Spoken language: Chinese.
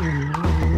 嗯。